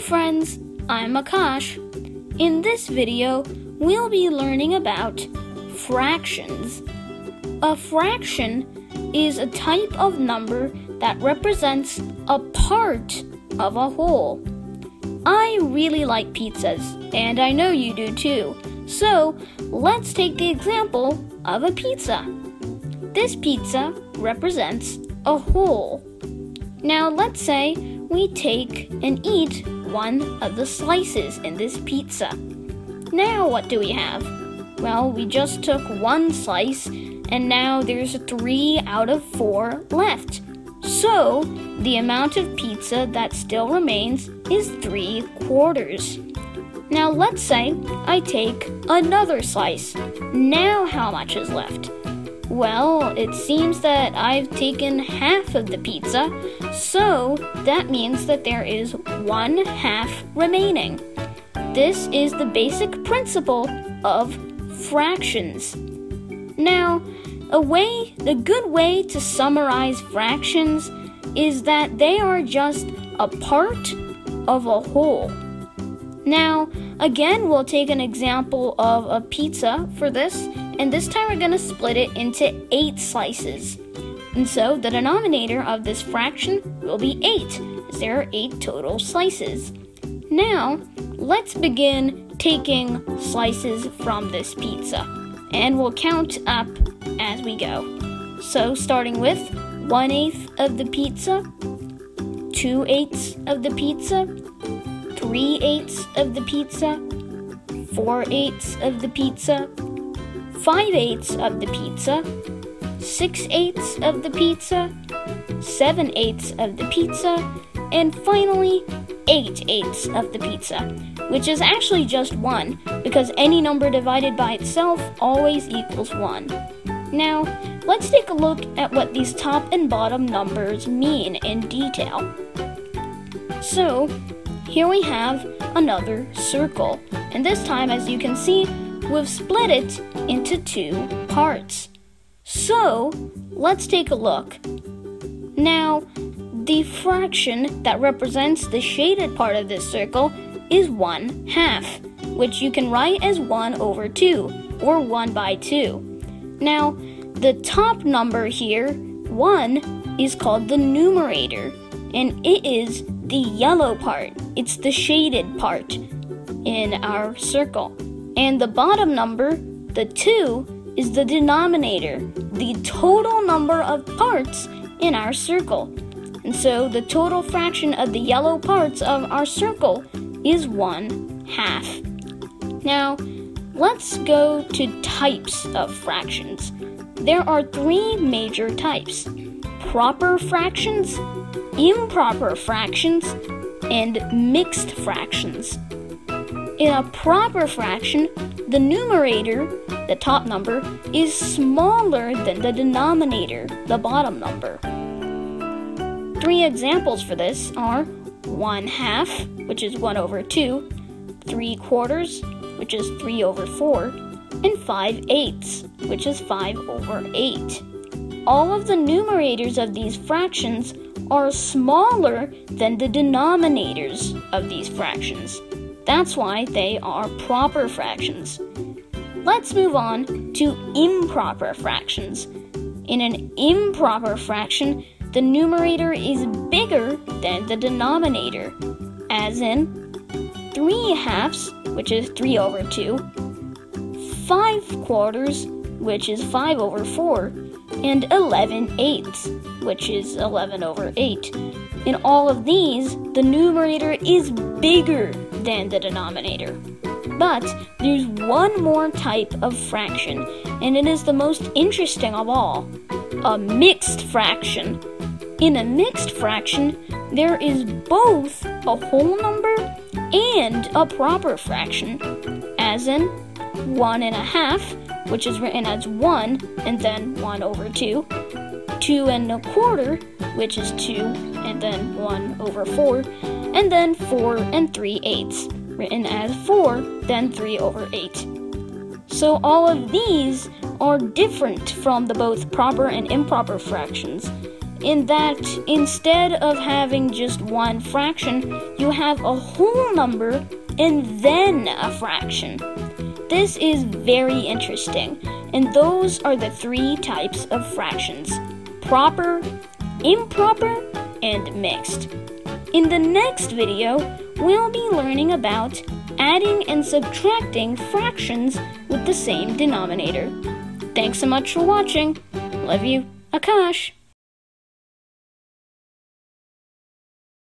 friends, I'm Akash. In this video, we'll be learning about fractions. A fraction is a type of number that represents a part of a whole. I really like pizzas, and I know you do too. So, let's take the example of a pizza. This pizza represents a whole. Now, let's say we take and eat one of the slices in this pizza. Now, what do we have? Well, we just took one slice, and now there's three out of four left. So, the amount of pizza that still remains is three quarters. Now, let's say I take another slice. Now, how much is left? Well, it seems that I've taken half of the pizza, so that means that there is one half remaining. This is the basic principle of fractions. Now, a way, the good way to summarize fractions is that they are just a part of a whole. Now, again, we'll take an example of a pizza for this, and this time we're going to split it into eight slices. And so the denominator of this fraction will be 8, as there are 8 total slices. Now, let's begin taking slices from this pizza, and we'll count up as we go. So, starting with 1 eighth of the pizza, 2 eighths of the pizza, 3 eighths of the pizza, 4 eighths of the pizza, 5 eighths of the pizza, 6 eighths of the pizza, 7 eighths of the pizza, and finally 8 eighths of the pizza, which is actually just 1 because any number divided by itself always equals 1. Now, let's take a look at what these top and bottom numbers mean in detail. So, here we have another circle, and this time, as you can see, we've split it into two parts. So, let's take a look. Now, the fraction that represents the shaded part of this circle is 1 half, which you can write as 1 over 2, or 1 by 2. Now, the top number here, 1, is called the numerator, and it is the yellow part. It's the shaded part in our circle. And the bottom number, the 2, is the denominator, the total number of parts in our circle. And so the total fraction of the yellow parts of our circle is 1 half. Now, let's go to types of fractions. There are three major types proper fractions, improper fractions, and mixed fractions. In a proper fraction, the numerator, the top number, is smaller than the denominator, the bottom number. Three examples for this are 1 half, which is 1 over 2, 3 quarters, which is 3 over 4, and 5 eighths, which is 5 over 8. All of the numerators of these fractions are smaller than the denominators of these fractions. That's why they are proper fractions. Let's move on to improper fractions. In an improper fraction, the numerator is bigger than the denominator, as in 3 halves, which is 3 over 2, 5 quarters, which is 5 over 4, and 11 eighths, which is 11 over 8. In all of these, the numerator is bigger than the denominator. But there's one more type of fraction, and it is the most interesting of all a mixed fraction. In a mixed fraction, there is both a whole number and a proper fraction, as in one and a half which is written as 1 and then 1 over 2, 2 and a quarter, which is 2 and then 1 over 4, and then 4 and 3 eighths, written as 4, then 3 over 8. So all of these are different from the both proper and improper fractions, in that instead of having just one fraction, you have a whole number and then a fraction. This is very interesting, and those are the three types of fractions proper, improper, and mixed. In the next video, we'll be learning about adding and subtracting fractions with the same denominator. Thanks so much for watching. Love you, Akash.